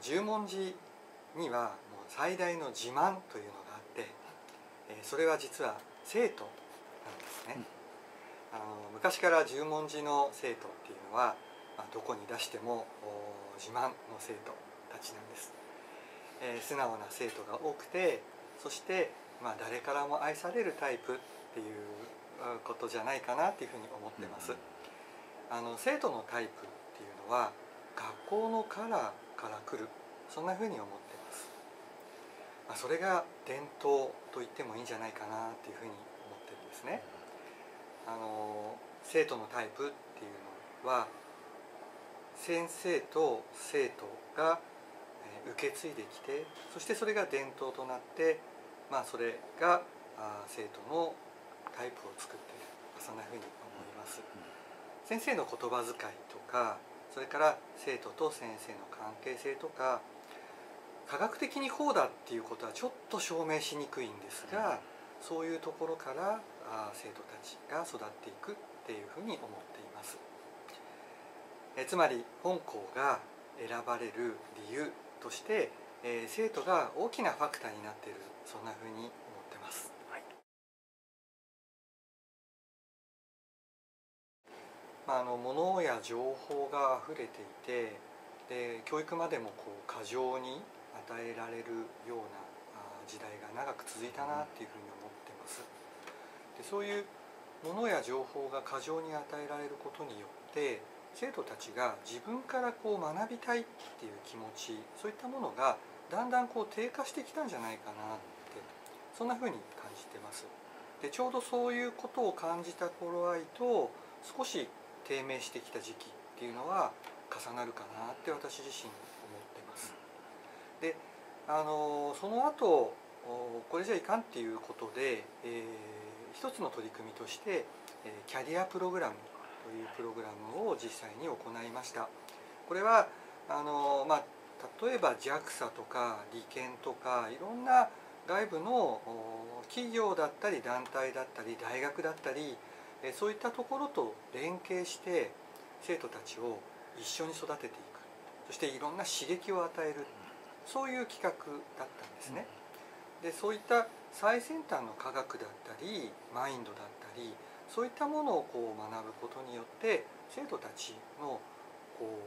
十文字にはもう最大の自慢というのがあって、えーそれは実は生徒なんですね、あの昔から十文字の生徒っていうのは、まあ、どこに出してもお自慢の生徒たちなんです、えー素直な生徒が多くてそして、まあ、誰からも愛されるタイプっていううんことじゃないかなっていうふうに思ってます、あの生徒のタイプっていうのは学校のカラーから来る。そんなふうに思ってます、まあ、それが伝統と言ってもいいんじゃないかなっていうふうに思ってるんですね。あの生徒のタイプっていうのは先生と生徒がえー受け継いできてそしてそれが伝統となってまあそれが生徒のタイプを作っている。まあそんなふうに思います。先生の言葉遣いとかそれから生徒と先生の関係性とか科学的にこうだっていうことはちょっと証明しにくいんですがそういうところからあー生徒たちが育っていくっていうふうに思っています。えつまり本校が選ばれる理由として、えー生徒が大きなファクターになっているそんなふうにまあ、あの物や情報が溢れていてで教育までもこう過剰に与えられるような時代が長く続いたなっていうふうに思ってます。でそういう物や情報が過剰に与えられることによって生徒たちが自分からこう学びたいっていう気持ちそういったものがだんだんこう低下してきたんじゃないかなってそんなふうに感じてます。でちょうどそういうことを感じた頃合いと少し低迷してきた時期っていうのは重なるかなって私自身思ってます。であのその後これじゃいかんっていうことで、えー一つの取り組みとして、えーキャリアプログラムというプログラムを実際に行いました。これはあの、まあ、例えば JAXA とか理研とかいろんな外部の企業だったり団体だったり大学だったりえーそういったところと連携して生徒たちを一緒に育てていく。そしていろんな刺激を与える。そういう企画だったんですね。でそういった最先端の科学だったりマインドだったりそういったものをこう学ぶことによって生徒たちのこ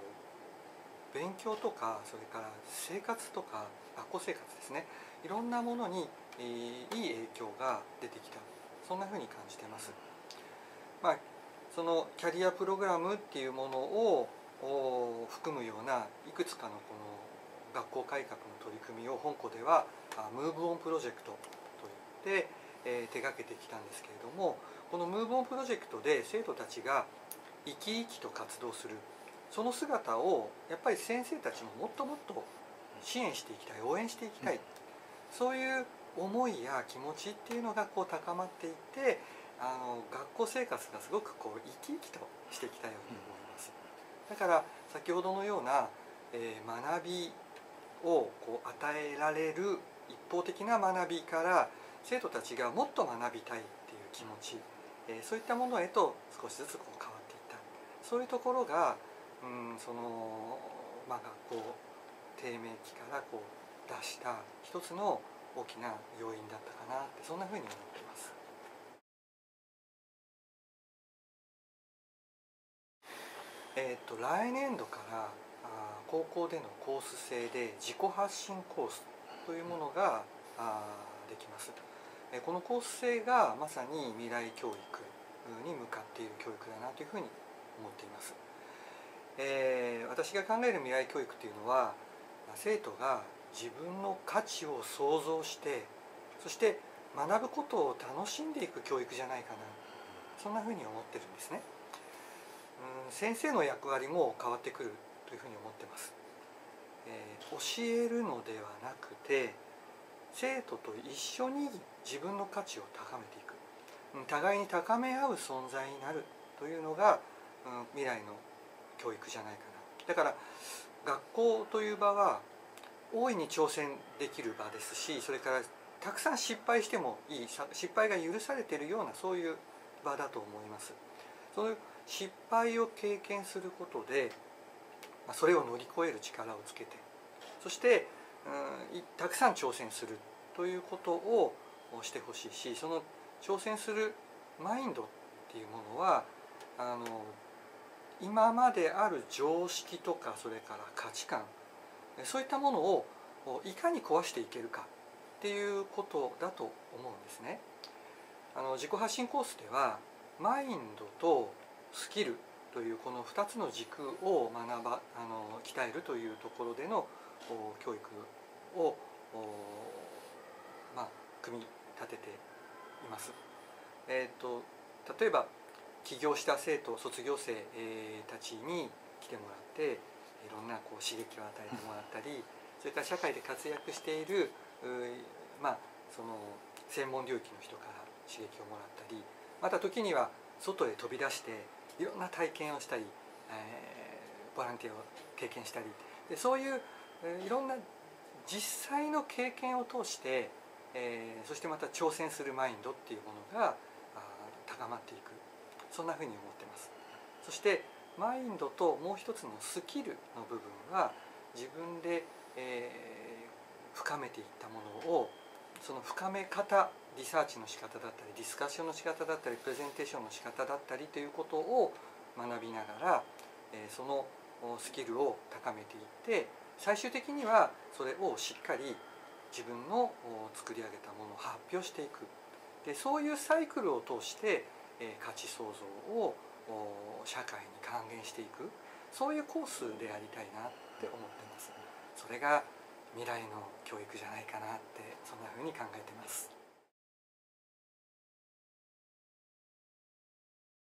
う勉強とかそれから生活とか学校生活ですね。いろんなものに、えーいい影響が出てきた。そんなふうに感じてます。まあ、そのキャリアプログラムっていうものをお含むようないくつかのこの学校改革の取り組みを本校ではあムーブオンプロジェクトといって、えー手がけてきたんですけれどもこのムーブオンプロジェクトで生徒たちが生き生きと活動するその姿をやっぱり先生たちももっともっと支援していきたい応援していきたい、そういう思いや気持ちっていうのがこう高まっていってあの学校生活がすごくこう生き生きとしてきたように思います。だから先ほどのような、えー学びをこう与えられる一方的な学びから生徒たちがもっと学びたいっていう気持ち、えーそういったものへと少しずつこう変わっていったそういうところが、うん、その、まあ、学校低迷期からこう出した一つの大きな要因だったかなってそんなふうに思ってます。と来年度から高校でのコース制で自己発信コースというものができます、このコース制がまさに未来教育に向かっている教育だなというふうに思っています、えー私が考える未来教育というのは生徒が自分の価値を想像してそして学ぶことを楽しんでいく教育じゃないかな。そんなふうに思ってるんですね。先生の役割も変わってくるというふうに思ってます、えー教えるのではなくて生徒と一緒に自分の価値を高めていく。互いに高め合う存在になるというのが、うん未来の教育じゃないかな。だから学校という場は大いに挑戦できる場ですしそれからたくさん失敗してもいい失敗が許されているようなそういう場だと思います。そういう失敗を経験することでそれを乗り越える力をつけてそしてたくさん挑戦するということをしてほしいしその挑戦するマインドっていうものはあの今まである常識とかそれから価値観そういったものをいかに壊していけるかっていうことだと思うんですね。あの自己発信コースではマインドとスキルというこの2つの軸を学ばあの鍛えるというところでの教育をまあ、組み立てています。えーと、例えば起業した生徒卒業生、えー、たちに来てもらっていろんなこう刺激を与えてもらったりそれから社会で活躍しているまあその専門領域の人から刺激をもらったりまた時には外へ飛び出していろんな体験をしたり、えー、ボランティアを経験したり。でそういう、えー、いろんな実際の経験を通して、えー、そしてまた挑戦するマインドっていうものが高まっていく。そんなふうに思ってます。そしてマインドともう一つのスキルの部分は自分で、えー、深めていったものをその深め方リサーチの仕方だったりディスカッションの仕方だったりプレゼンテーションの仕方だったりということを学びながら、え、そのスキルを高めていって最終的にはそれをしっかり自分の作り上げたものを発表していく。でそういうサイクルを通して、え、価値創造を社会に還元していく。そういうコースでありたいなって思ってます。それが未来の教育じゃないかなってそんなふうに考えてます。